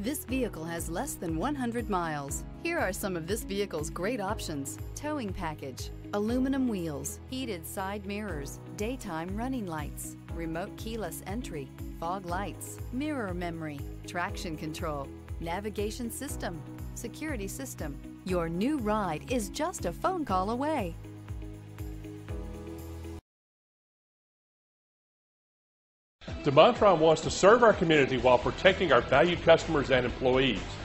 This vehicle has less than 100 miles. Here are some of this vehicle's great options. Towing package, aluminum wheels, heated side mirrors, daytime running lights, remote keyless entry, fog lights, mirror memory, traction control, navigation system, security system. Your new ride is just a phone call away. DeMontrond wants to serve our community while protecting our valued customers and employees.